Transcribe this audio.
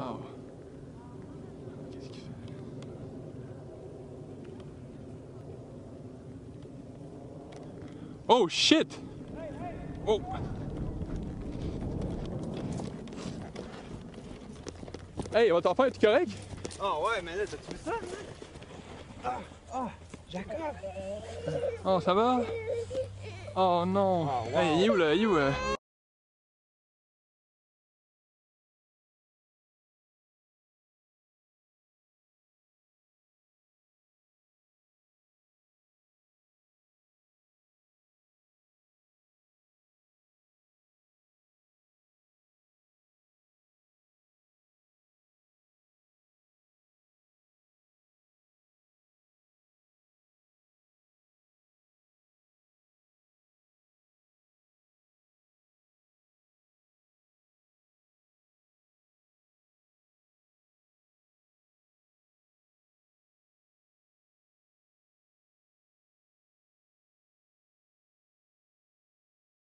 Ah oh shit Oh Hey, votre enfant, est-tu correct? Ah oh ouais, mais là, t'as-tu ça? Ah! ah, Jacob! Oh, ça va? Oh non! Hey, il est où, là? Il est où? Là?